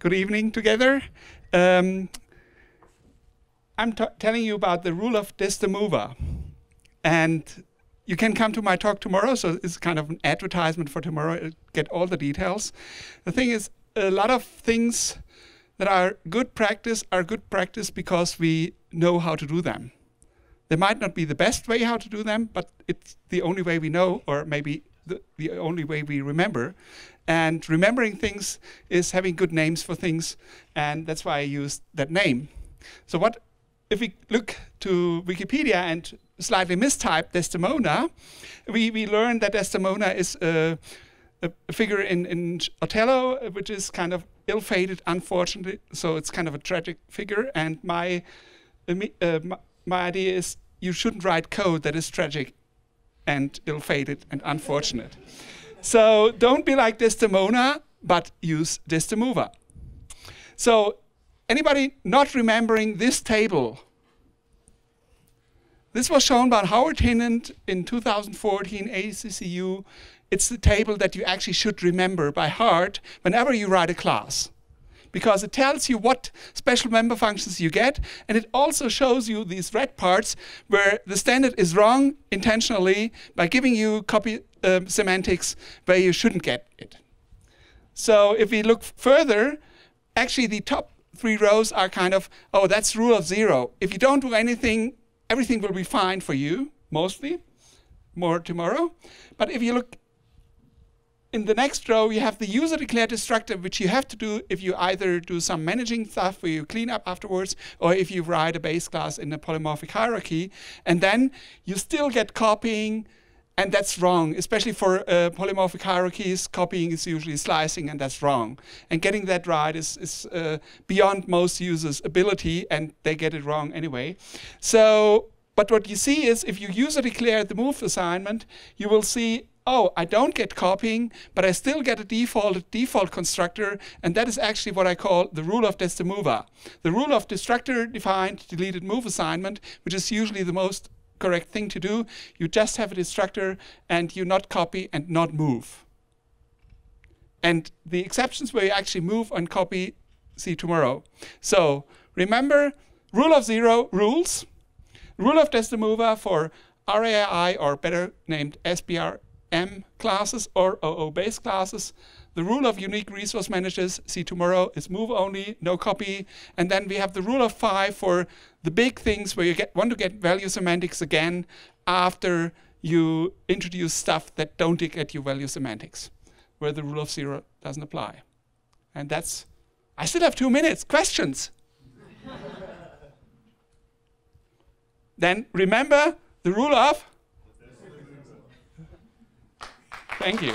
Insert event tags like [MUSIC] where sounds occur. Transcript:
Good evening together. Um, I'm telling you about the rule of Desdemova. And you can come to my talk tomorrow, so it's kind of an advertisement for tomorrow. Get all the details. The thing is, a lot of things that are good practice are good practice because we know how to do them. They might not be the best way how to do them, but it's the only way we know, or maybe the, the only way we remember. And remembering things is having good names for things, and that's why I used that name. So what if we look to Wikipedia and slightly mistype Desdemona, we, we learn that Desdemona is a, a, figure in, in Othello, which is kind of ill-fated, unfortunately. So it's kind of a tragic figure. And my, uh, uh, my, my idea is you shouldn't write code that is tragic and ill-fated and unfortunate. so don't be like Desdemona, but use Desdemova. So Anybody not remembering this table? This was shown by Howard Hinnant in 2014 ACCU. It's the table that you actually should remember by heart whenever you write a class because it tells you what special member functions you get, and it also shows you these red parts where the standard is wrong intentionally by giving you copy uh, semantics where you shouldn't get it. So if we look further, actually the top three rows are kind of, oh, that's rule of zero. If you don't do anything, everything will be fine for you, mostly. More tomorrow. But if you look in the next row, you have the user declared destructor, which you have to do if you either do some managing stuff where you clean up afterwards, or if you write a base class in a polymorphic hierarchy. And then you still get copying, and that's wrong, especially for uh, polymorphic hierarchies. Copying is usually slicing, and that's wrong. And getting that right is, is uh, beyond most users' ability, and they get it wrong anyway. So, but what you see is if you user declare the move assignment, you will see oh, I don't get copying, but I still get a default default constructor, and that is actually what I call the rule of Desdemova. The rule of destructor defined deleted move assignment, which is usually the most correct thing to do. You just have a destructor and you not copy and not move. And the exceptions where you actually move and copy, see tomorrow. So remember, rule of zero rules. Rule of Desdemova for RAII or better named SBRM classes or OO base classes. The rule of unique resource managers, see tomorrow, is move only, no copy. And then we have the rule of five for the big things where you get, want to get value semantics again after you introduce stuff that don't get you value semantics, where the rule of zero doesn't apply. And that's, I still have two minutes. Questions? [LAUGHS] then remember the rule of? Thank you.